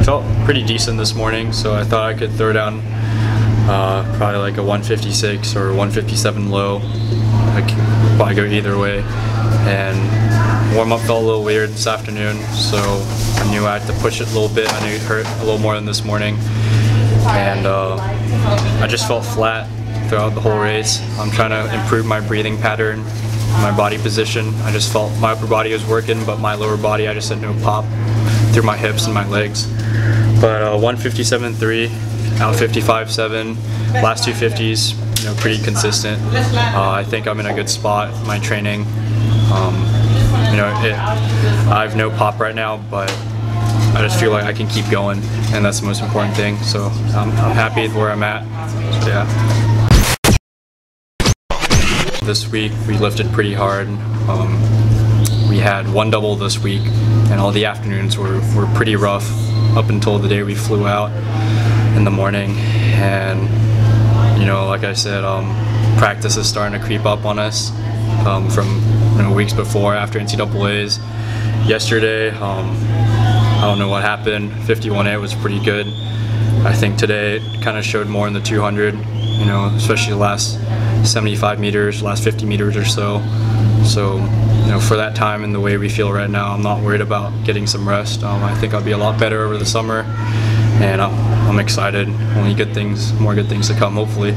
I felt pretty decent this morning, so I thought I could throw down uh, probably like a 156 or 157 low. I could probably go either way. And warm up felt a little weird this afternoon, so I knew I had to push it a little bit. I knew it hurt a little more than this morning. And uh, I just felt flat throughout the whole race. I'm trying to improve my breathing pattern, my body position. I just felt my upper body was working, but my lower body, I just had no pop through my hips and my legs. But uh, 157.3, out 55.7, last two 50s, you know, pretty consistent. Uh, I think I'm in a good spot. My training, um, you know, it, I have no pop right now, but I just feel like I can keep going, and that's the most important thing. So I'm, I'm happy where I'm at. So, yeah. This week we lifted pretty hard. Um, we had one double this week, and all the afternoons were, were pretty rough up until the day we flew out in the morning. And you know, like I said, um, practice is starting to creep up on us um, from you know, weeks before after NCAA's. Yesterday, um, I don't know what happened. 51A was pretty good. I think today it kind of showed more in the 200, you know, especially the last 75 meters, last 50 meters or so. So, you know, for that time and the way we feel right now, I'm not worried about getting some rest. Um, I think I'll be a lot better over the summer, and I'm, I'm excited. Only good things, more good things to come, hopefully.